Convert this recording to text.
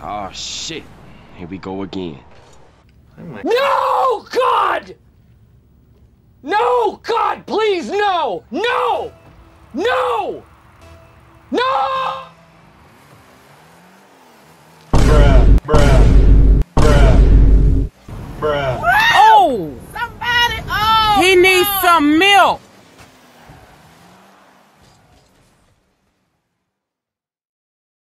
Oh shit. Here we go again. No, God! No, God, please, no! No! No! No! Bruh, bruh, bruh, bruh. Oh! Somebody, oh! He needs some milk.